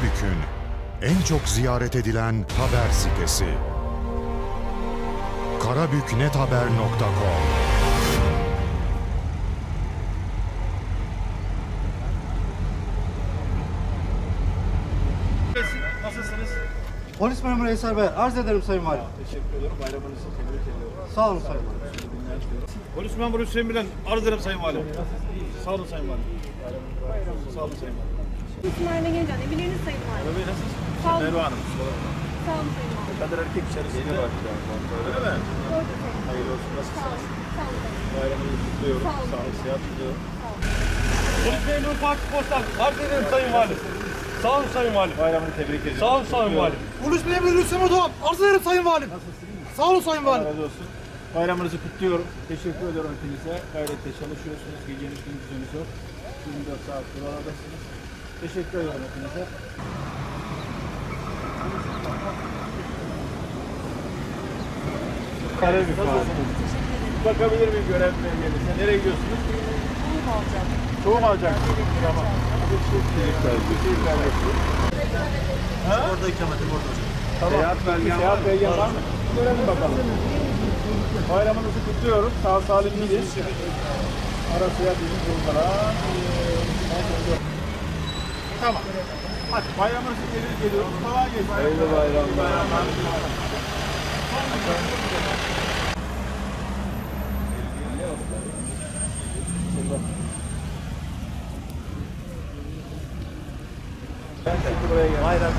Karabük'ün en çok ziyaret edilen haber sitesi. karabüknethaber.com Nasılsınız? Polis memuru Eser Bey, arz ederim Sayın Valim. Teşekkür ediyorum. Bayramınızı tebrik ediyorum. Sağ olun Sayın Valim. Polis memuru Hüseyin Bilen arz ederim Sayın Valim. Sağ olun Sayın Valim. Sağ olun Sayın Valim. İsmail'e gelince emirleriniz sayın valim. Bey nasılsınız? Sağ olun. Merve Hanım. Sağ olun sayın valim. Kadir erkek içerisinde var. Öyle mi? Doğru sayın. Hayırlı olsun. Sağ Nasılsınız? olun. Sağ olun sayın. Bayramınızı kutluyorum. Sağ olun. Sağ olun. Seyahat diliyorum. Sağ olun. Polis memuru Fatih Postal. Arz ederim Sayın Valim. Sağ olun Sayın Valim. Bayramını tebrik ediyorum. Sağ olun Sayın Valim. Polis memuru Hüseyin Doğan, arz ederim Sayın Valim. Sağ olun Sayın Valim. razı olsun. Bayramınızı kutluyorum. Teşekkür ediyorum hepinize. Gayretle çalışıyorsunuz. Geceniz gündüzünüz yok. 24 saat buralardasınız. Teşekkür ediyorum hepinize. Karabük Bakabilir miyim görev belgenize? Nereye gidiyorsunuz? Da alacağım. Soğuk alacak. Tamam. Kimlik belgesi. Orada ikametim orada. Tamam. Seyahat belgen var mı? Görelim bakalım. Bayramınızı kutluyorum. Sağ salimliyiz. Arasıya bizim yollara. Tamam. Hadi bayramınızı tebrik ediyorum. Kolay gelsin. Hayırlı bayramlar. Bayram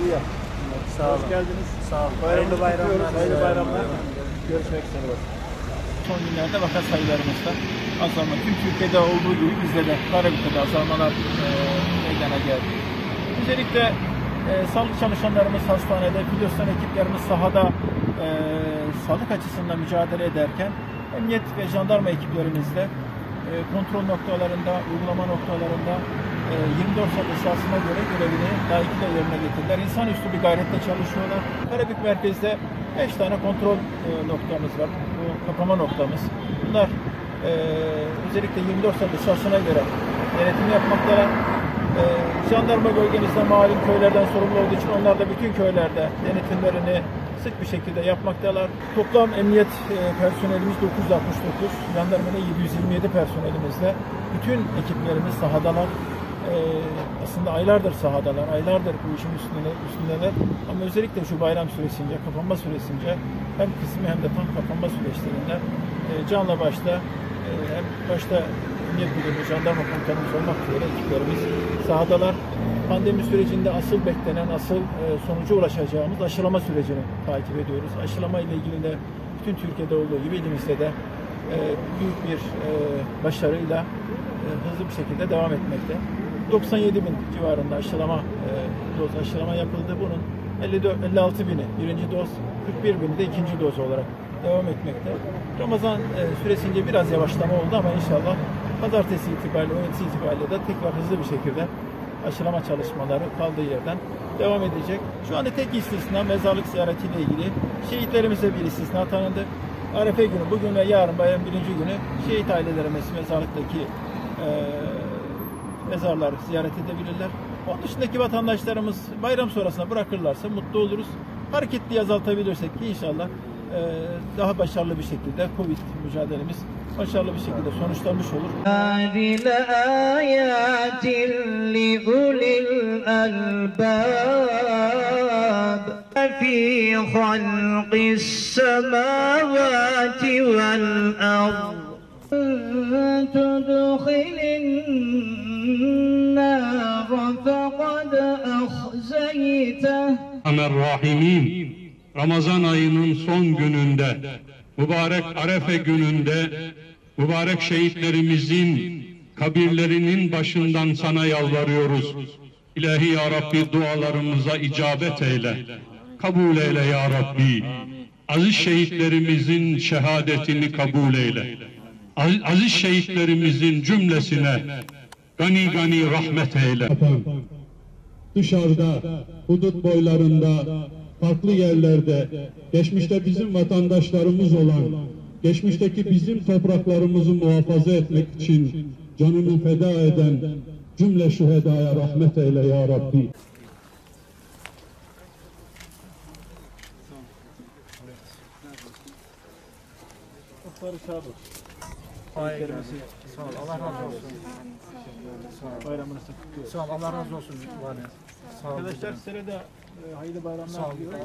İyi yaptın. Sağ olun. Hoş geldiniz. Sağ olun. Hayırlı bayramlar. Hayırlı bayramlar. Görüşmek üzere. Son günlerde vaka sayılarımızda azalma. Tüm Türkiye'de olduğu gibi bizde de Karabük'te de azalmalar e, geldi. Özellikle e, sağlık çalışanlarımız hastanede, filyosyon ekiplerimiz sahada e, sağlık açısından mücadele ederken emniyet ve jandarma ekiplerimizle e, kontrol noktalarında, uygulama noktalarında e, 24 saat esasına göre görevini layıkıyla yerine getirdiler. İnsanüstü bir gayretle çalışıyorlar. Karabük merkezde 5 tane kontrol e, noktamız var. Bu kapama noktamız. Bunlar e, özellikle 24 saat esasına göre denetim yapmaktalar. E, jandarma bölgemizde malum köylerden sorumlu olduğu için onlar da bütün köylerde denetimlerini sık bir şekilde yapmaktalar. Toplam emniyet e, personelimiz 969, jandarmada 727 personelimizle bütün ekiplerimiz sahadalar. E, aslında aylardır sahadalar, aylardır bu işin üstünde, üstündeler. Ama özellikle şu bayram süresince, kapanma süresince hem kısmi hem de tam kapanma süreçlerinde e, canla başla e, hem başta emniyet müdürü, jandarma komutanımız olmak üzere ekiplerimiz sahadalar. Pandemi sürecinde asıl beklenen, asıl e, sonuca ulaşacağımız aşılama sürecini takip ediyoruz. Aşılama ile ilgili de bütün Türkiye'de olduğu gibi elimizde de e, büyük bir e, başarıyla hızlı bir şekilde devam etmekte. 97 bin civarında aşılama doz aşılama yapıldı. Bunun 54, 56 bini birinci doz, 41 bini de ikinci doz olarak devam etmekte. Ramazan süresince biraz yavaşlama oldu ama inşallah pazartesi itibariyle, öğretisi itibariyle de tekrar hızlı bir şekilde aşılama çalışmaları kaldığı yerden devam edecek. Şu anda tek istisna mezarlık ziyaretiyle ilgili şehitlerimize bir istisna tanındı. Arefe günü, bugün ve yarın bayram birinci günü şehit ailelerimiz mezarlıktaki e, mezarları ziyaret edebilirler. Onun dışındaki vatandaşlarımız bayram sonrasında bırakırlarsa mutlu oluruz. Hareketli azaltabilirsek inşallah daha başarılı bir şekilde Covid mücadelemiz başarılı bir şekilde sonuçlanmış olur. لآيات لأولي الألباب في خلق السماوات والأرض تدخل النار فقد أخزيته Rahman Rahimin Ramazan ayının son gününde mübarek Arefe gününde mübarek şehitlerimizin kabirlerinin başından sana yalvarıyoruz. İlahi ya Rabbi dualarımıza icabet eyle. Kabul eyle ya Rabbi. Aziz şehitlerimizin şehadetini kabul eyle. Aziz, şehitlerimizin cümlesine gani gani rahmet eyle. dışarıda, hudut boylarında, farklı yerlerde, geçmişte bizim vatandaşlarımız olan, geçmişteki bizim topraklarımızı muhafaza etmek için canını feda eden Cümle şühedaya rahmet eyle ya Rabbi. Muhtarı çağırır. Gelsin. Sağ ol. Allah razı olsun. Bayramınız kutlu olsun. Sağ ol. Allah razı olsun. Sağ ol. Arkadaşlar size de hayırlı bayramlar Sağ ol. diliyorum.